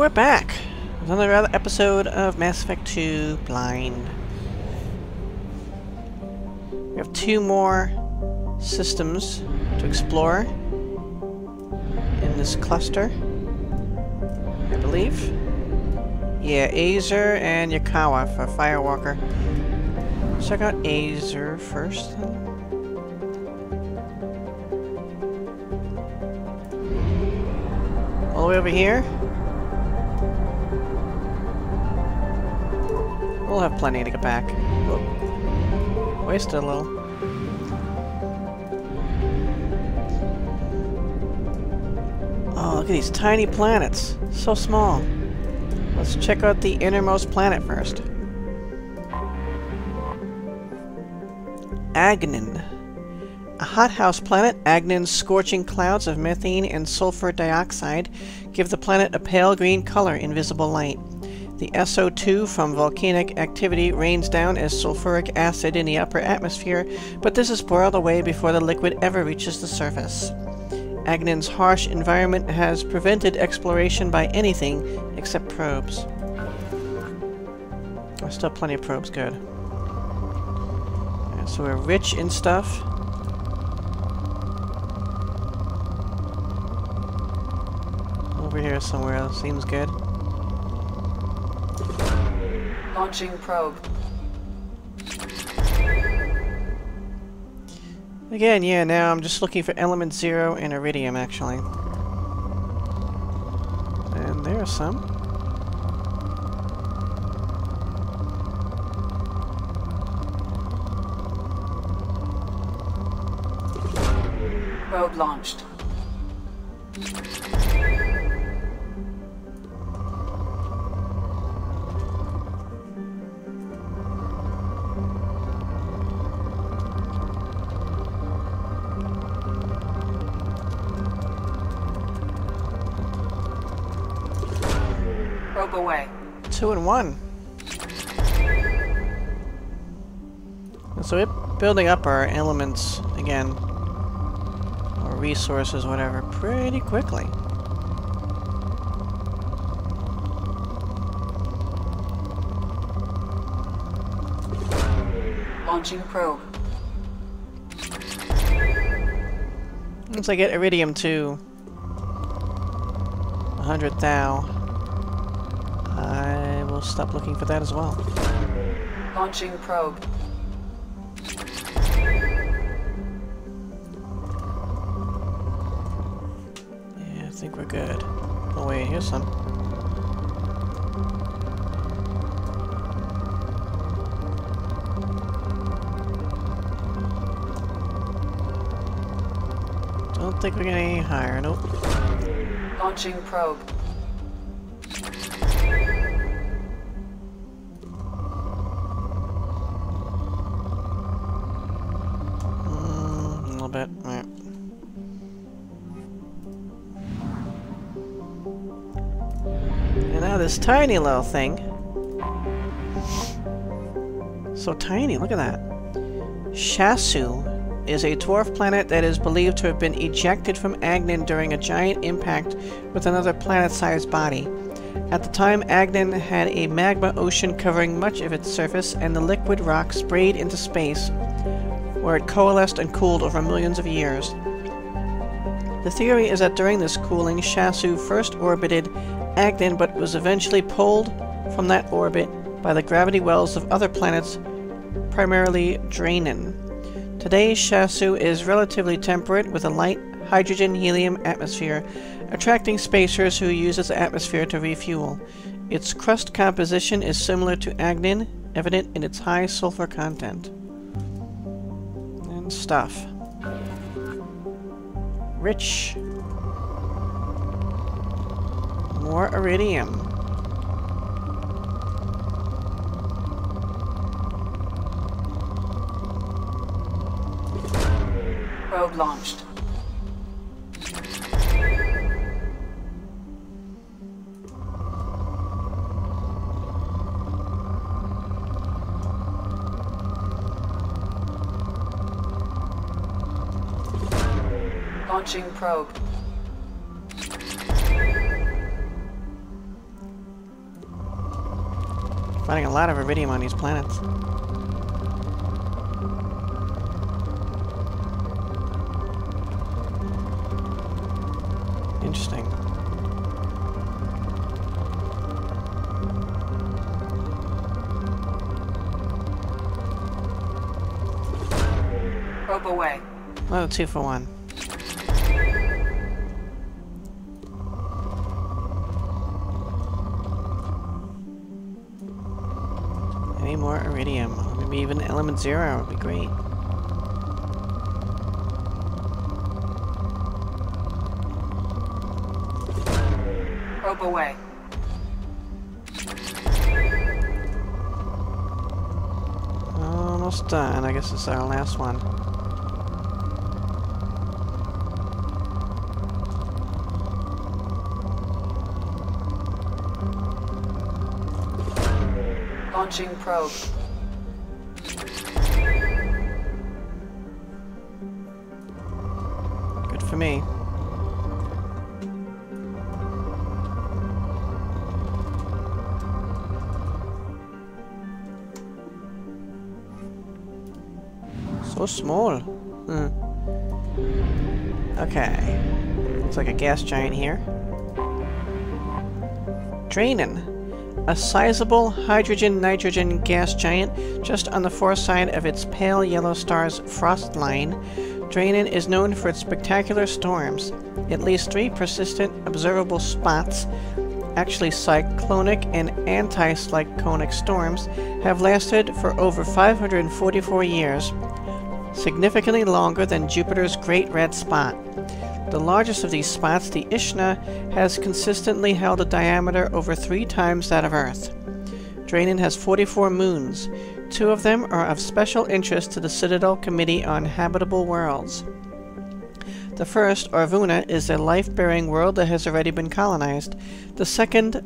we're back another episode of Mass Effect 2 Blind. We have two more systems to explore in this cluster, I believe. Yeah, Aysur and Yakawa for Firewalker. Check out Aysur first. All the way over here. We'll have plenty to get back. Whoa. Wasted a little. Oh, look at these tiny planets. So small. Let's check out the innermost planet first. Agnin. A hothouse planet, Agnin's scorching clouds of methane and sulfur dioxide give the planet a pale green color in visible light. The SO2 from volcanic activity rains down as sulfuric acid in the upper atmosphere, but this is boiled away before the liquid ever reaches the surface. Agnin's harsh environment has prevented exploration by anything except probes. There's still plenty of probes, good. Right, so we're rich in stuff. Over here somewhere seems good. Launching probe. Again, yeah, now I'm just looking for element zero and iridium, actually. And there are some. Probe launched. Probe away. Two and one. So we're building up our elements again, or resources, whatever, pretty quickly. Launching probe. Once I get iridium to 100 thou, I will stop looking for that as well. Launching probe. Yeah, I think we're good. Oh wait, here's some. Don't think we're getting any higher, nope. Launching probe. This tiny little thing. So tiny, look at that. Shasu is a dwarf planet that is believed to have been ejected from Agnin during a giant impact with another planet-sized body. At the time, Agnin had a magma ocean covering much of its surface, and the liquid rock sprayed into space, where it coalesced and cooled over millions of years. The theory is that during this cooling, Shasu first orbited Agnin but was eventually pulled from that orbit by the gravity wells of other planets, primarily Draenen. Today, Shasu is relatively temperate with a light hydrogen-helium atmosphere, attracting spacers who use its atmosphere to refuel. Its crust composition is similar to Agnin, evident in its high sulfur content. And stuff. Rich. More iridium. Probe launched. Launching probe. Finding a lot of iridium on these planets. Interesting. Probe away. Oh, two for one. Element zero would be great. Probe away. Almost done. I guess it's our last one. Launching probe. Small. Hmm. Okay. Looks like a gas giant here. Draenen. A sizable hydrogen-nitrogen gas giant just on the far side of its pale yellow star's frost line. Draenen is known for its spectacular storms. At least three persistent observable spots, actually cyclonic and anti-cyclonic storms, have lasted for over 544 years, significantly longer than Jupiter's Great Red Spot. The largest of these spots, the Ishna, has consistently held a diameter over three times that of Earth. Draenen has 44 moons. Two of them are of special interest to the Citadel Committee on Habitable Worlds. The first, Arvuna, is a life-bearing world that has already been colonized. The second,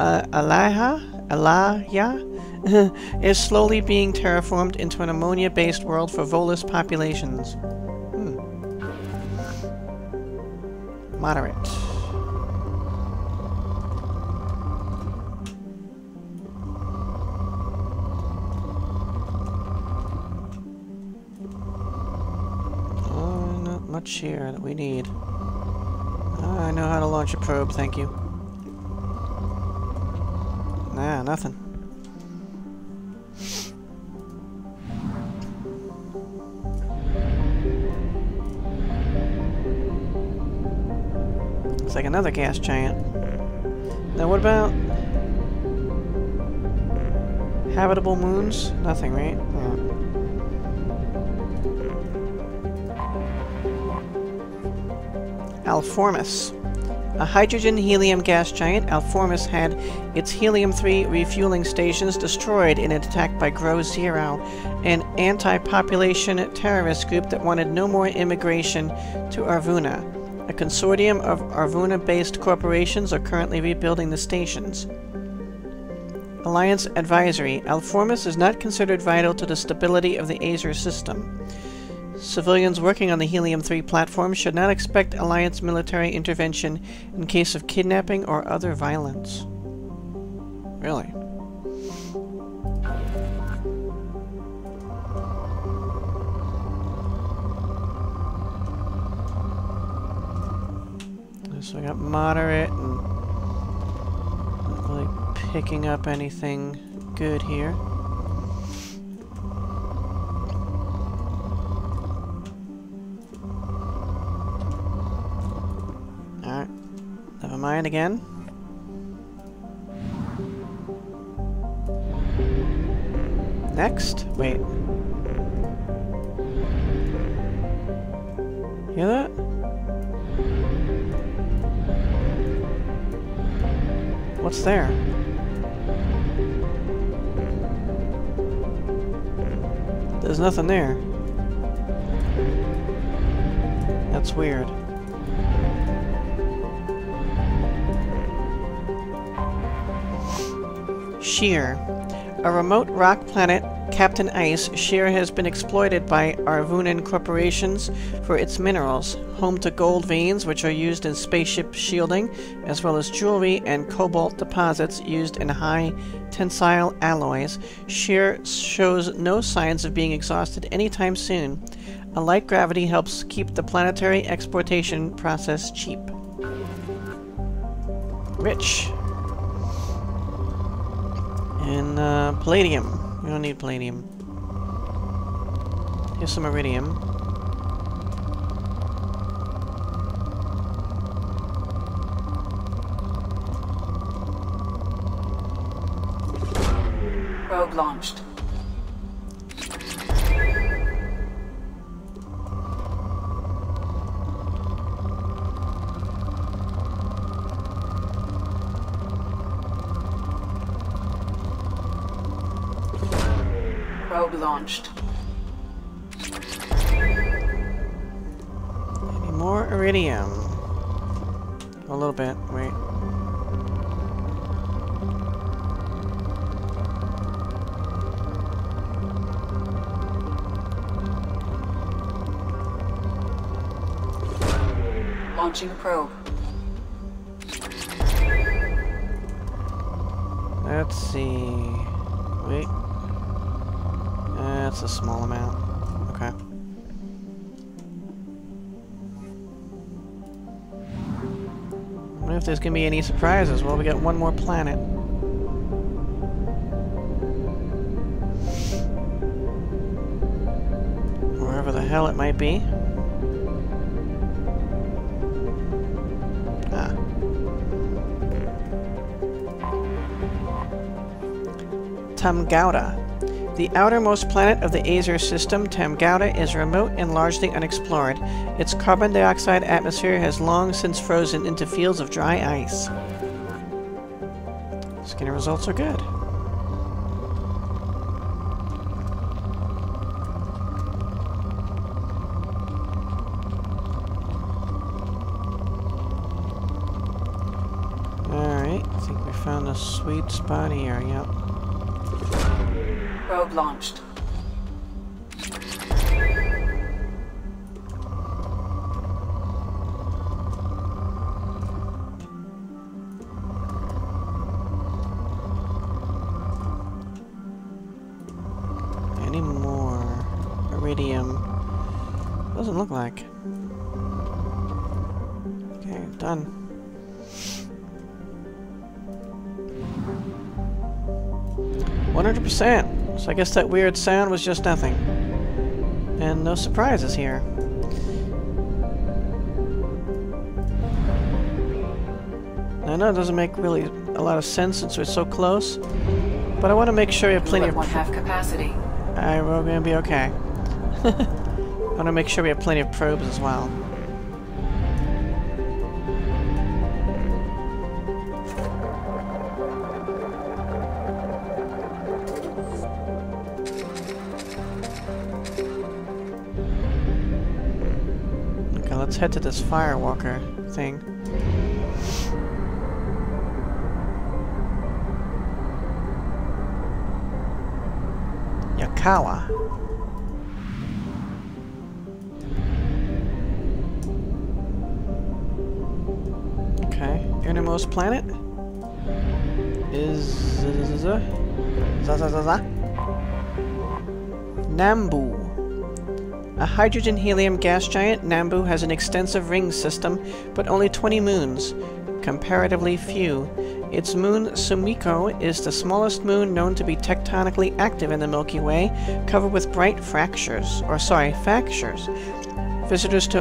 uh, Alaha, Alaya, is slowly being terraformed into an ammonia-based world for Volus populations. Hmm. Moderate. Oh, not much here that we need. Ah, I know how to launch a probe, thank you. Nah, nothing. Another gas giant. Now what about... Habitable moons? Nothing, right? Alformus. A hydrogen-helium gas giant, Alformus had its helium-3 refueling stations destroyed in an attack by Grow Zero, an anti-population terrorist group that wanted no more immigration to Arvuna. A consortium of Arvuna-based corporations are currently rebuilding the stations. Alliance Advisory. Alformus is not considered vital to the stability of the Aysur system. Civilians working on the Helium-3 platform should not expect Alliance military intervention in case of kidnapping or other violence. Really? So I got moderate and not really picking up anything good here. Alright. Never mind again. Next? Wait. Hear that? What's there? There's nothing there. That's weird. Sheer. A remote rock planet, Captain Ice, Sheer has been exploited by Arvunan corporations for its minerals, home to gold veins which are used in spaceship shielding, as well as jewelry and cobalt deposits used in high tensile alloys, Sheer shows no signs of being exhausted anytime soon. A light gravity helps keep the planetary exportation process cheap. Rich. And uh, palladium. We don't need palladium. Here's some iridium. Probe launched. Any more iridium? A little bit. Wait. Launching probe. Let's see. Wait. That's a small amount. Okay. I wonder if there's gonna be any surprises. Well, we got one more planet. Wherever the hell it might be. Ah. The outermost planet of the Aysur system, Tamgauta, is remote and largely unexplored. Its carbon dioxide atmosphere has long since frozen into fields of dry ice. Scanner results are good. Alright, I think we found a sweet spot here, yep. Probe launched. Any more iridium? Doesn't look like. Okay, done. One hundred percent. So I guess that weird sound was just nothing. And no surprises here. I know it doesn't make really a lot of sense since we're so close, but I want to make sure we have plenty of half capacity. Alright, we're gonna be okay. I wanna make sure we have plenty of probes as well. Let's head to this firewalker thing. Yakawa. Okay, innermost planet is uh, za za za za Nambu. A hydrogen-helium gas giant, Nambu has an extensive ring system, but only 20 moons, comparatively few. Its moon, Sumiko, is the smallest moon known to be tectonically active in the Milky Way, covered with bright fractures, or sorry, fractures. Visitors to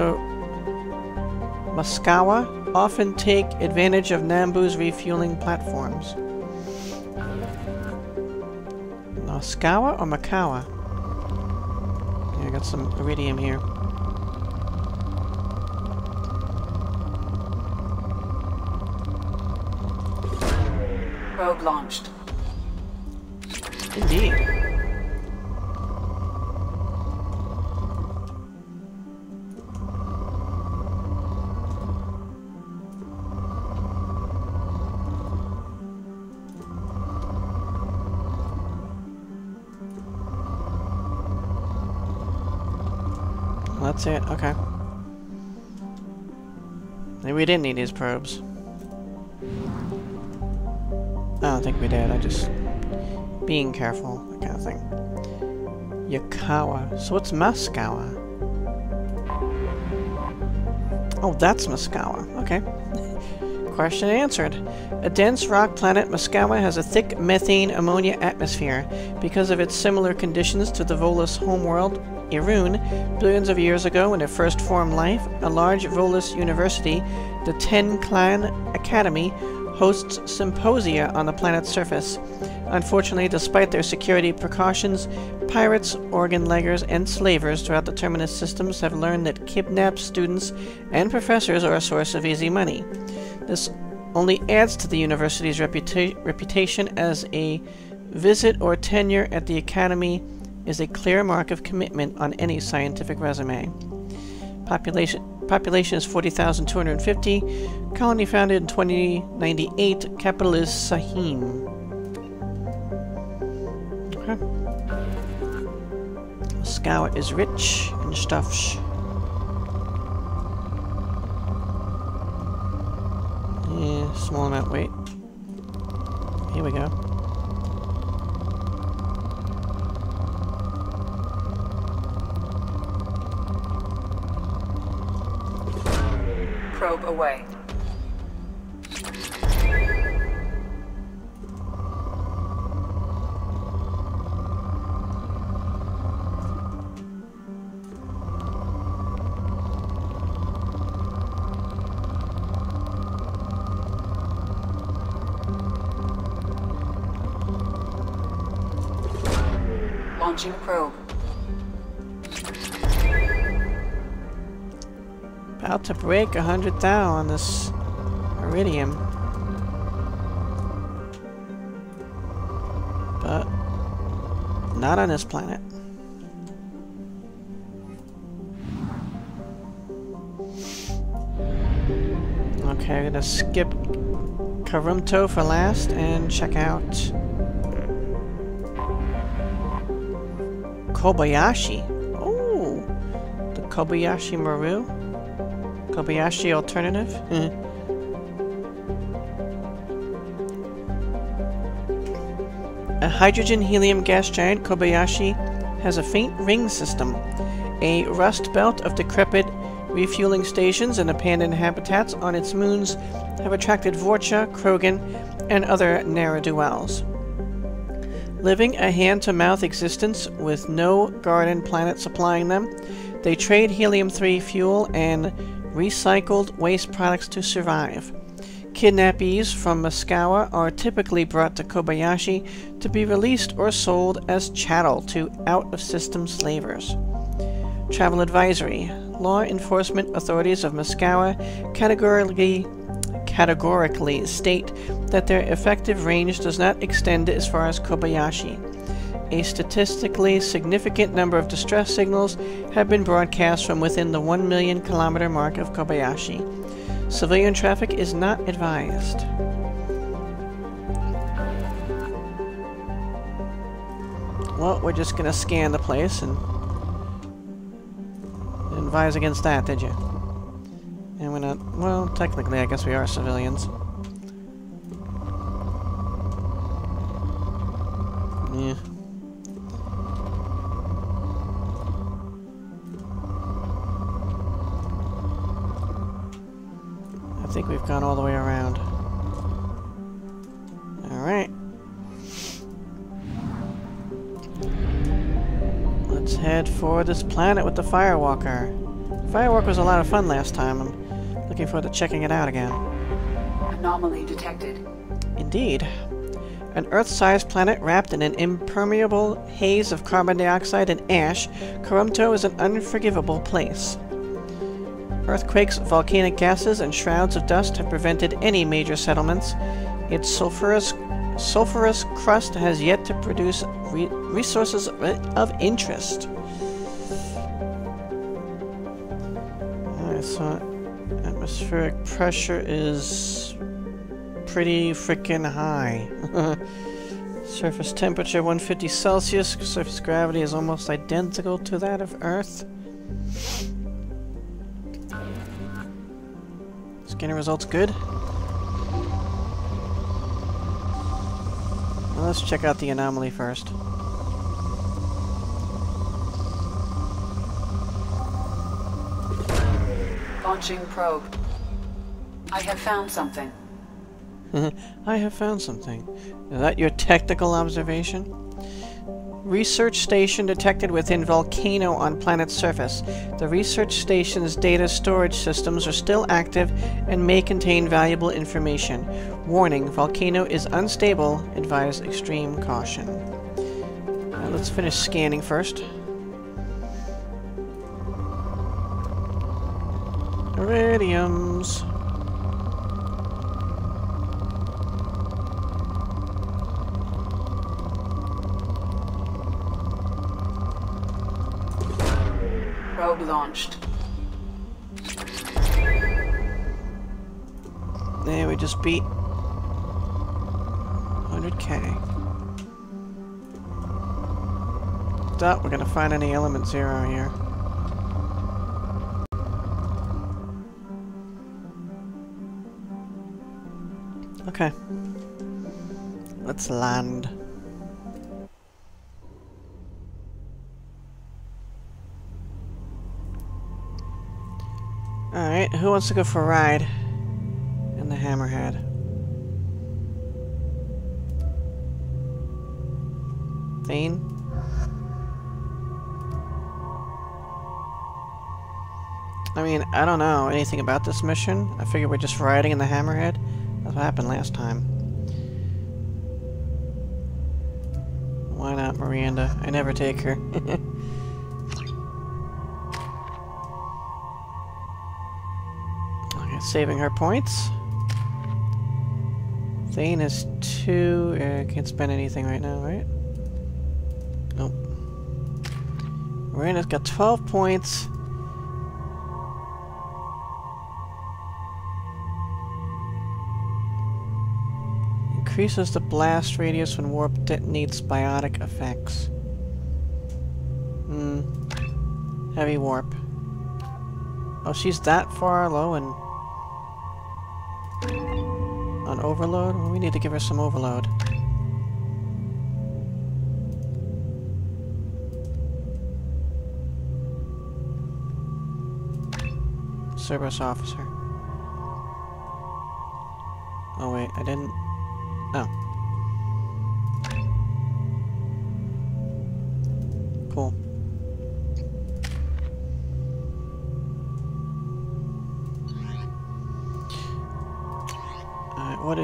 Muskawa often take advantage of Nambu's refueling platforms. Muskawa or Makawa? Got some iridium here. Probe launched. Indeed. That's it, okay. Maybe we didn't need these probes. I don't think we did. I just... Being careful, that kind of thing. Yakawa. So what's Maskawa? Oh, that's Maskawa. Okay. Question answered. A dense rock planet, Maskawa has a thick methane ammonia atmosphere. Because of its similar conditions to the Volus homeworld, Irune, billions of years ago when it first formed life, a large Volus university, the Ten Clan Academy, hosts symposia on the planet's surface. Unfortunately, despite their security precautions, pirates, organ leggers, and slavers throughout the Terminus systems have learned that kidnapped students and professors are a source of easy money. This only adds to the university's reputa reputation as a visit or tenure at the academy is a clear mark of commitment on any scientific resume. Population population is 40,250. Colony founded in 2098. Capital is Sahim. Okay. Is rich in stuffs. Yeah, small amount weight. Here we go. Probe away. About to break a hundred thou on this iridium. But not on this planet. Okay, I'm gonna skip Karumto for last and check out Kobayashi. Oh, the Kobayashi Maru. Kobayashi alternative? Hmm. a hydrogen-helium gas giant, Kobayashi has a faint ring system, a rust belt of decrepit refueling stations and abandoned habitats on its moons have attracted Vorcha, Krogan, and other ne'er-do-wells. Living a hand-to-mouth existence with no garden planet supplying them, they trade helium-3 fuel and recycled waste products to survive. Kidnappees from Maskawa are typically brought to Kobayashi to be released or sold as chattel to out-of-system slavers. Travel advisory. Law enforcement authorities of Maskawa categorically categorically state that their effective range does not extend as far as Kobayashi. A statistically significant number of distress signals have been broadcast from within the 1 million kilometer mark of Kobayashi. Civilian traffic is not advised. Well, we're just gonna scan the place and advise against that, did you? And we're not... Well, technically, I guess we are civilians. Think we've gone all the way around. Alright. Let's head for this planet with the Firewalker. Firewalker was a lot of fun last time. I'm looking forward to checking it out again. Anomaly detected. Indeed. An Earth-sized planet wrapped in an impermeable haze of carbon dioxide and ash, Karumto is an unforgivable place. Earthquakes, volcanic gases, and shrouds of dust have prevented any major settlements. Its sulfurous, sulfurous crust has yet to produce re resources of, interest. Alright, so atmospheric pressure is pretty freaking high. Surface temperature 150 Celsius, surface gravity is almost identical to that of Earth. Scanner results good. Well, let's check out the anomaly first. Launching probe. I have found something. I have found something. Is that your technical observation? Research station detected within volcano on planet's surface. The research station's data storage systems are still active and may contain valuable information. Warning, volcano is unstable. Advise extreme caution. Alright, let's finish scanning first. Iridiums. Launched. There, we just beat 100k. Doubt we're gonna find any element zero here. Okay. Let's land. Who wants to go for a ride? In the Hammerhead. Thane? I mean, I don't know anything about this mission. I figure we're just riding in the Hammerhead. That's what happened last time. Why not Miranda? I never take her. saving her points. Thane is two. Uh, can't spend anything right now, right? Nope. Miranda's got 12 points. Increases the blast radius when warp detonates biotic effects. Hmm. Heavy warp. Oh, she's that far low and... overload? We need to give her some overload. Cerberus Officer. Oh wait, I didn't...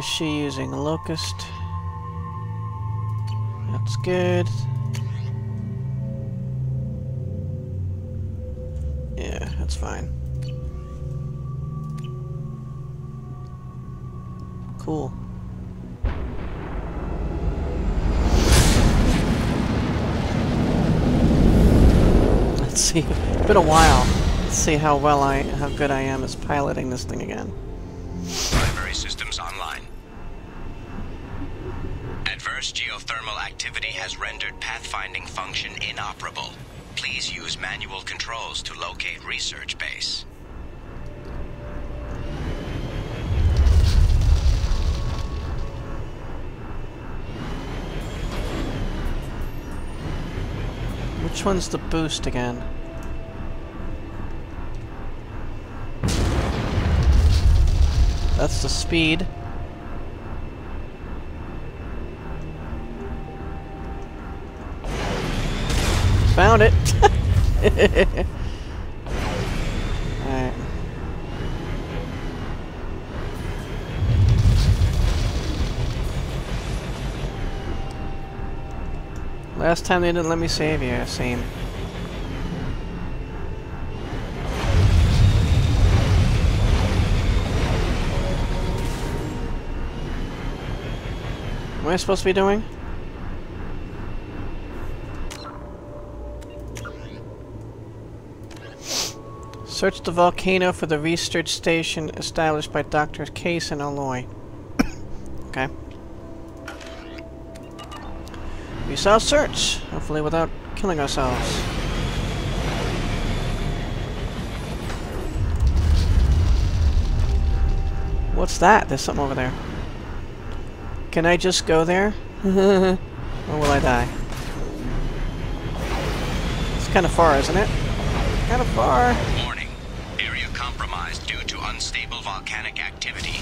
is she using? Locust. That's good. Yeah, that's fine. Cool. Let's see. It's been a while. Let's see how well I, how good I am as piloting this thing again. Activity has rendered pathfinding function inoperable. Please use manual controls to locate research base. Which one's the boost again? That's the speed. Found it! Last time they didn't let me save you, same. What am I supposed to be doing? Search the volcano for the research station established by Dr. Case and Alloy. okay. We shall search, hopefully without killing ourselves. What's that? There's something over there. Can I just go there? or will I die? It's kind of far, isn't it? Kind of far. Volcanic activity.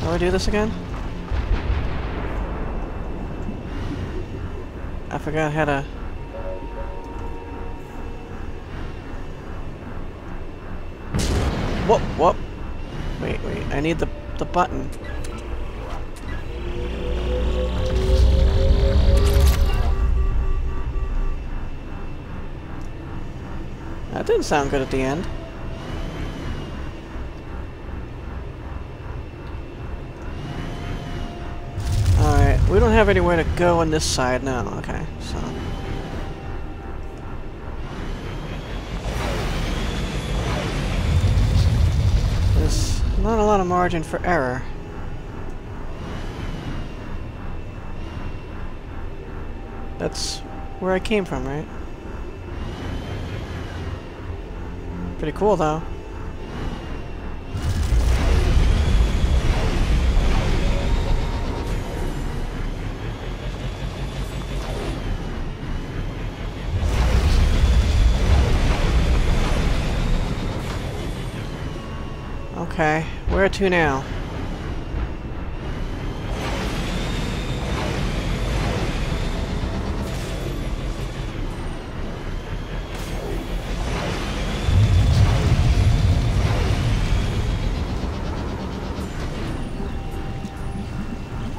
How do I do this again? I forgot how to... Whoop, whoop. Wait, wait, I need the, the button. That didn't sound good at the end. Alright, we don't have anywhere to go on this side now. Okay, so... There's not a lot of margin for error. That's where I came from, right? Pretty cool, though. Okay, where to now?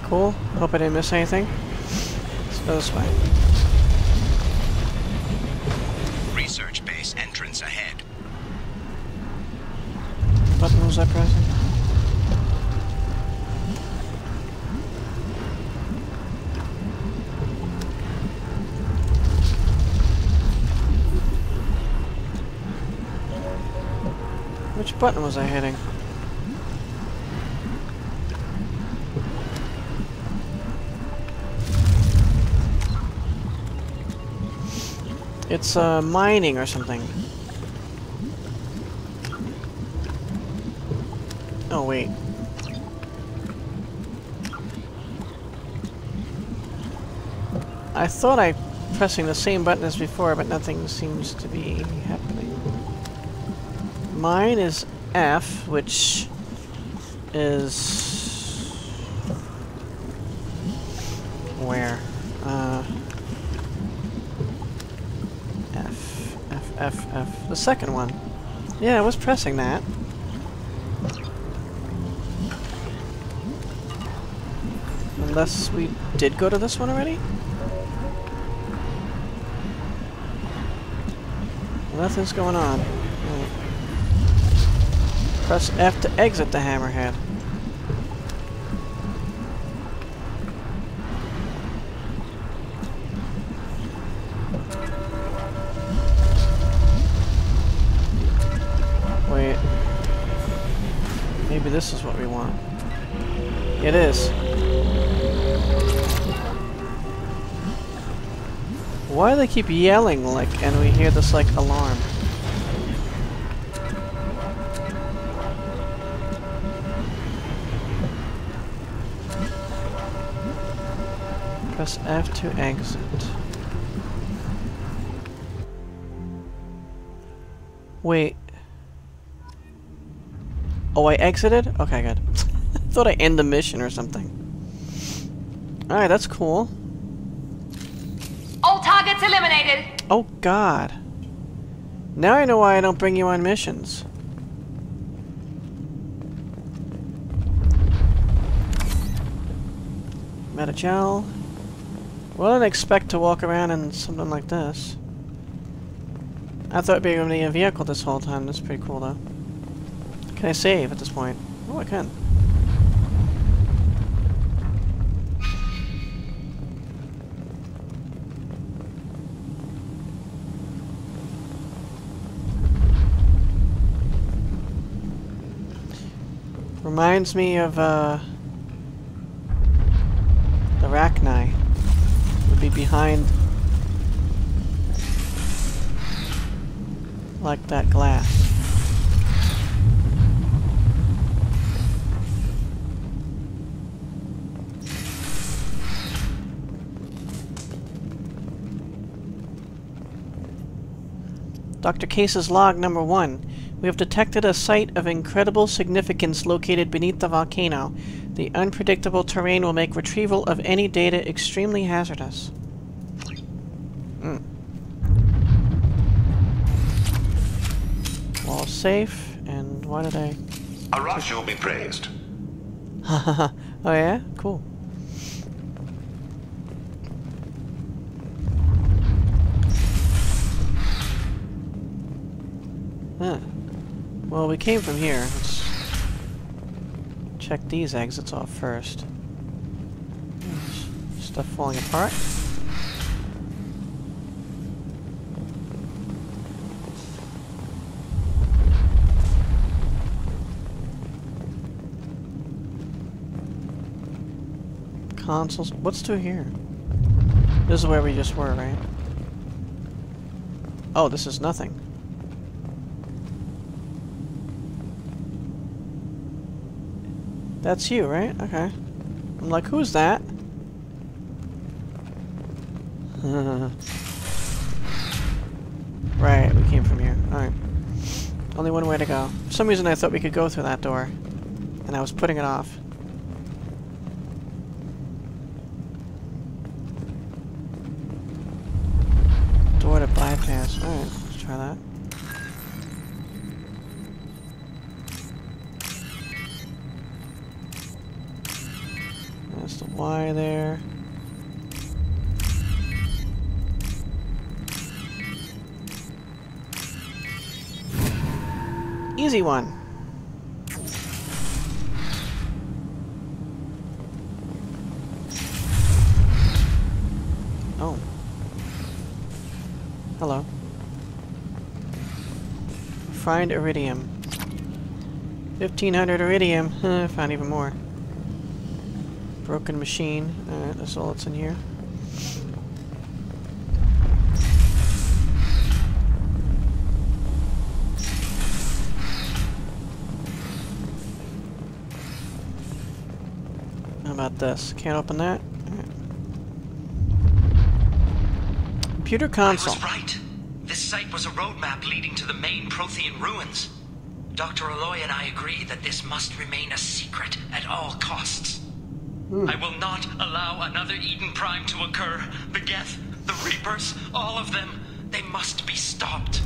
Cool. Hope I didn't miss anything. Let's go this way. Was I pressing? Which button was I hitting? It's uh, mining or something. Wait. I thought I pressing the same button as before, but nothing seems to be happening. Mine is F, which is... Where? Uh... F, F, F, F. The second one. Yeah, I was pressing that. Unless we did go to this one already? Nothing's going on. Right. Press F to exit the hammerhead. Wait. Maybe this is what we want. It is. Why do they keep yelling like and we hear this like alarm? Press F to exit. Wait. Oh, I exited? Okay, good. I thought I end the mission or something. Alright, that's cool. Oh god. Now I know why I don't bring you on missions. Metagel. Well, I didn't expect to walk around in something like this. I thought being in a vehicle this whole time. That's pretty cool, though. Can I save at this point? Oh, I can. Reminds me of, uh... The Rachni. Would be behind... Like that glass. Dr. Case's log number one. We have detected a site of incredible significance located beneath the volcano. The unpredictable terrain will make retrieval of any data extremely hazardous. Mm. Wall safe, and why did I... Arashu be praised. oh yeah? Cool. Huh. Well, we came from here. Let's check these exits off first. Stuff falling apart. Consoles. What's through here? This is where we just were, right? Oh, this is nothing. That's you, right? Okay. I'm like, who's that? right, we came from here. Alright. Only one way to go. For some reason I thought we could go through that door. And I was putting it off. Door to bypass. Alright, let's try that. Y there. Easy one. Oh. Hello. Find iridium. 1500 iridium. Found even more. Broken machine. Alright, that's all that's in here. How about this? Can't open that? Computer console. I was right. This site was a roadmap leading to the main Prothean ruins. Dr. Aloy and I agree that this must remain a secret at all costs. Hmm. I will not allow another Eden Prime to occur. The Geth, the Reapers, all of them, they must be stopped.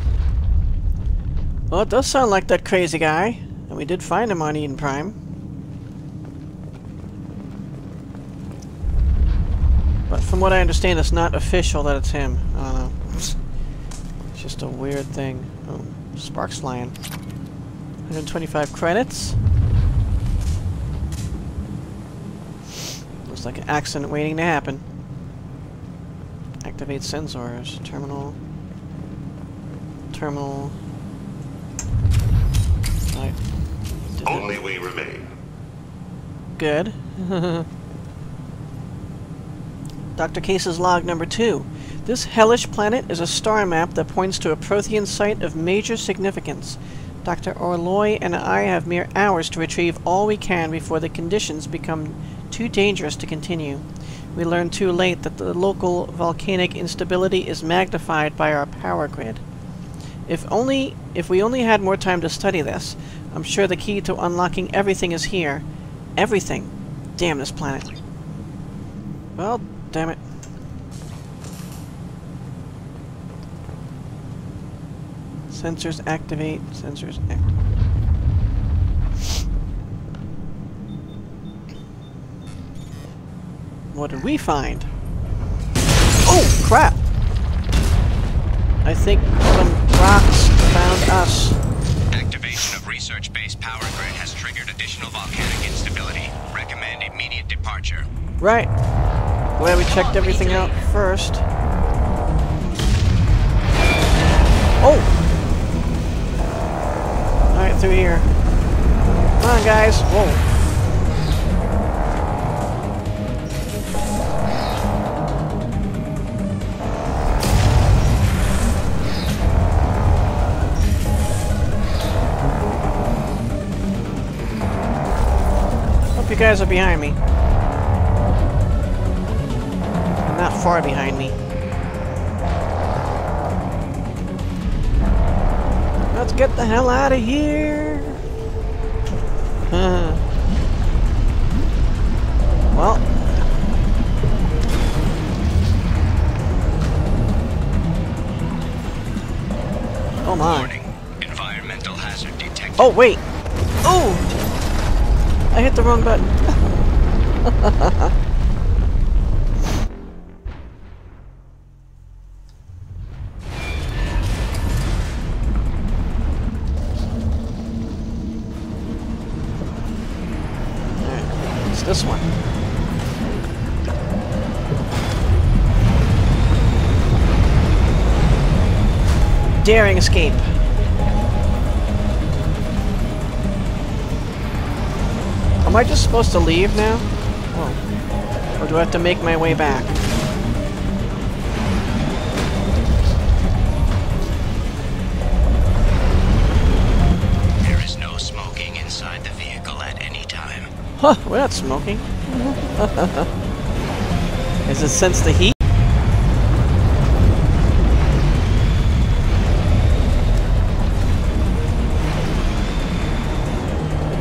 Well, it does sound like that crazy guy. And we did find him on Eden Prime. But from what I understand, it's not official that it's him. I don't know. It's just a weird thing. Oh, sparks flying. 125 credits. Looks like an accident waiting to happen. Activate sensors. Terminal. Terminal. Right. Only we remain. Good. Dr. Case's log number two. This hellish planet is a star map that points to a Prothean site of major significance. Dr. Orloy and I have mere hours to retrieve all we can before the conditions become too dangerous to continue. We learn too late that the local volcanic instability is magnified by our power grid. If only if we only had more time to study this, I'm sure the key to unlocking everything is here. Everything. Damn this planet. Well, damn it. Sensors activate. Sensors activate. What did we find? Oh, crap! I think some rocks found us. Activation of research base power grid has triggered additional volcanic instability. Recommend immediate departure. Right. Glad we checked everything out first. Oh! Alright, through here. Come on, guys. Whoa. Guys are behind me. Not far behind me. Let's get the hell out of here. Uh. well. Oh my. Warning. Environmental hazard detected. Oh wait. I hit the wrong button. It's this one. Daring escape. Am I just supposed to leave now? Whoa. Or do I have to make my way back? There is no smoking inside the vehicle at any time. Huh, we're not smoking. Does it sense the heat?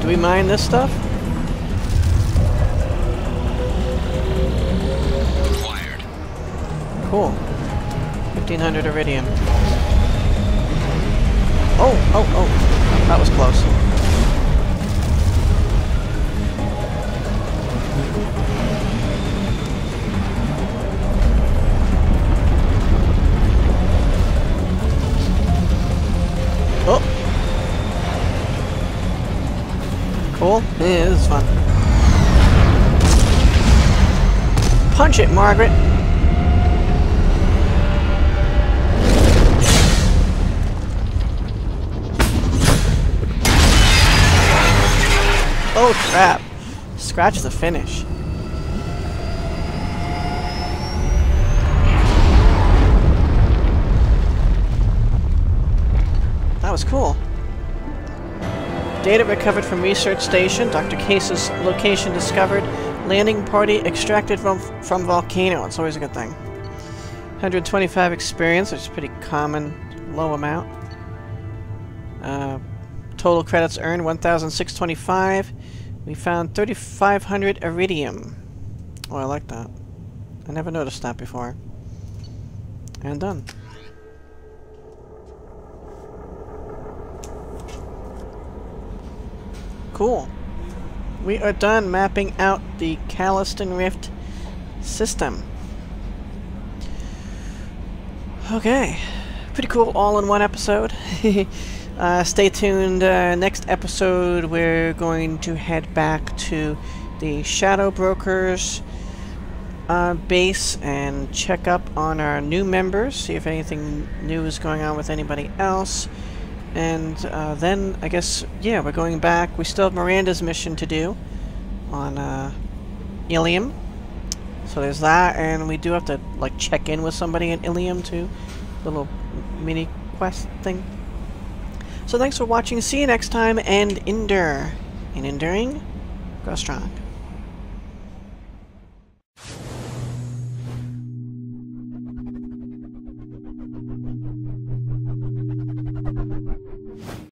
Do we mine this stuff? Cool. 1500 iridium. Oh, oh, oh. That was close. Oh. Cool. Yeah, this is fun. Punch it, Margaret. Oh crap. Scratch the finish. That was cool. Data recovered from research station. Dr. Case's location discovered. Landing party extracted from, from volcano. It's always a good thing. 125 experience, which is pretty common, low amount. Uh, total credits earned 1,625. We found 3,500 iridium. Oh, I like that. I never noticed that before. And done. Cool. We are done mapping out the Caleston Rift system. Okay. Pretty cool all in one episode. uh, stay tuned. Uh, next episode, we're going to head back to the Shadow Brokers uh, base and check up on our new members, see if anything new is going on with anybody else. And uh, then, I guess, yeah, we're going back. We still have Miranda's mission to do on uh, Ilium. So there's that, and we do have to, like, check in with somebody in Ilium, too. Little mini quest thing. So thanks for watching. See you next time, and endure. In enduring, grow strong.